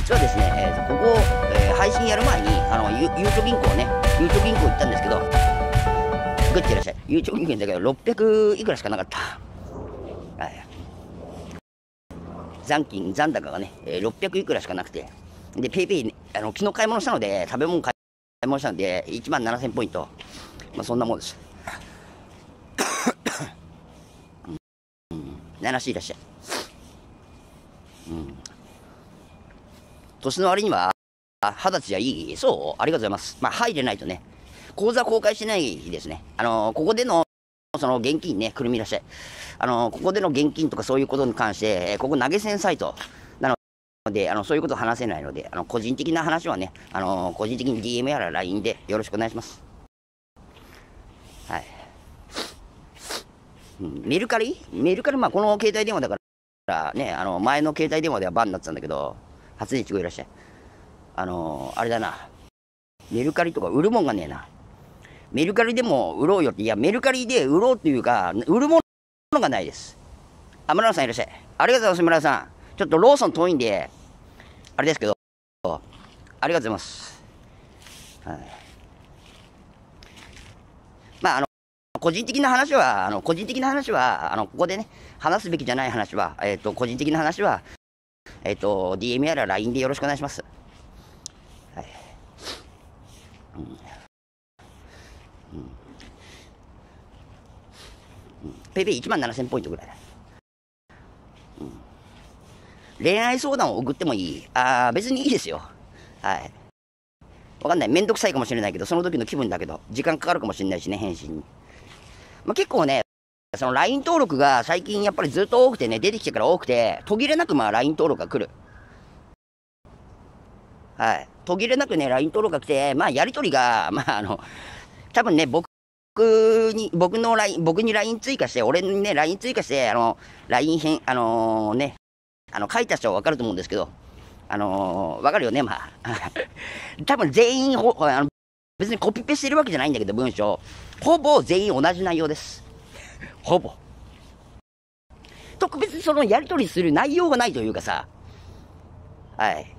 実はですね、えー、ここ、えー、配信やる前に、あの、ゆゆうちょ銀行ね、ゆうちょ銀行行ったんですけど、グッていらっしゃい。ゆうちょ銀行だけど、600いくらしかなかった。はい。残金、残高がね、えー、600いくらしかなくて、で、ペイペイ、ね、あの、昨日買い物したので、食べ物買い物したので、1万7000ポイント。まあ、そんなもんです。うん、7しいらっしゃい。うん。年の割には、二十歳はいいそうありがとうございます。まあ、入れないとね。口座公開してないですね。あのー、ここでの、その現金ね、くるみらっしゃい。あのー、ここでの現金とかそういうことに関して、ここ投げ銭サイトなので、あの、そういうこと話せないので、あの、個人的な話はね、あのー、個人的に DM やら LINE でよろしくお願いします。はい。うん、メルカリ？メルカリ、まあ、この携帯電話だから、ね、あの、前の携帯電話ではバンになってたんだけど、初日ごいらっしゃい。あのー、あれだな。メルカリとか売るもんがねえな。メルカリでも売ろうよって、いや、メルカリで売ろうっていうか、売るものがないです。あ、村野さんいらっしゃい。ありがとうございます、村野さん。ちょっとローソン遠いんで、あれですけど、ありがとうございます。はい。まあ、あの、個人的な話は、あの、個人的な話は、あの、ここでね、話すべきじゃない話は、えっ、ー、と、個人的な話は、えっ、ー、と、DM やら LINE でよろしくお願いします。はい。うんペイペイ1万7000ポイントぐらいうん、恋愛相談を送ってもいいああ、別にいいですよ。はい。わかんない。めんどくさいかもしれないけど、その時の気分だけど、時間かかるかもしれないしね、返信に。まあ、結構ね、その LINE 登録が最近やっぱりずっと多くてね、出てきてから多くて、途切れなくまあ LINE 登録が来る。はい。途切れなくね、LINE 登録が来て、まあやりとりが、まああの、多分ね、僕に、僕の LINE、僕に LINE 追加して、俺にね、LINE 追加して、あの、LINE 編、あのー、ね、あの、書いた人はわかると思うんですけど、あのー、わかるよね、まあ。多分全員ほ、あの、別にコピペしてるわけじゃないんだけど、文章。ほぼ全員同じ内容です。ほぼ。特別にそのやり取りする内容がないというかさ、はい。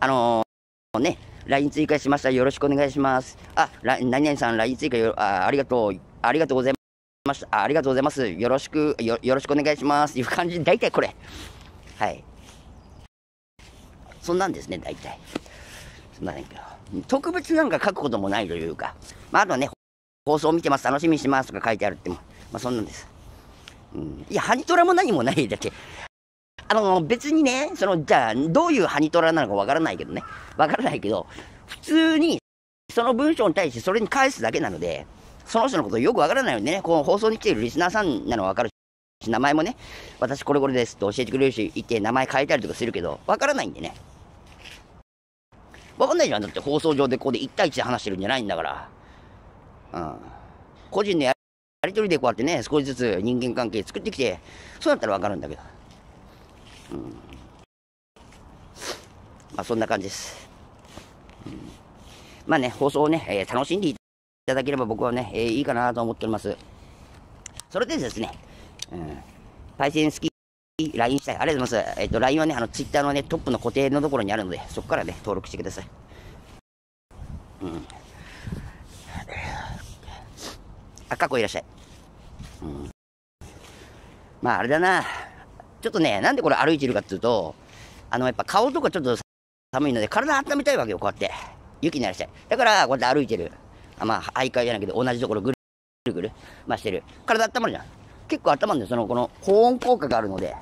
あのー、ね、LINE 追加しました。よろしくお願いします。あ、何々さん LINE 追加よあありがとう。ありがとうございました。あありがとうございます。よろしく、よよろしくお願いします。いう感じで、大体これ。はい。そんなんですね、大体。すんませんけど。特別なんか書くこともないというか。まあ、あとね、放送見てます、楽しみにしますとか書いてあるっても、まあそんなんです。うん、いや、ハニトラも何もないだけ。あの、別にね、その、じゃあ、どういうハニトラなのかわからないけどね。わからないけど、普通に、その文章に対してそれに返すだけなので、その人のことよくわからないのでね、この放送に来ているリスナーさんなのわかるし、名前もね、私これこれですって教えてくれるし、言って名前変えたりとかするけど、わからないんでね。わかんないじゃん。だって放送上でここで1対1で話してるんじゃないんだから。うん。個人のややりとりでこうやってね、少しずつ人間関係作ってきて、そうなったらわかるんだけど。うん、まあそんな感じです。うん、まあね、放送をね、えー、楽しんでいただければ僕はね、えー、いいかなと思っております。それでですね、うん、パイセン好き LINE したい。ありがとうございます。えっ、ー、と、LINE はね、あの、Twitter のね、トップの固定のところにあるので、そこからね、登録してください。うん。あ、過去いらっしゃい。うん。まあ、あれだな。ちょっとね、なんでこれ歩いてるかっていうと、あの、やっぱ顔とかちょっと寒いので、体温めたいわけよ、こうやって。雪にならしたい。だから、こうやって歩いてる。あまあ、徘徊じゃないけど、同じところぐるぐるぐる、まあ、してる。体温まるじゃん。結構温まるんだよ、その、この、保温効果があるので。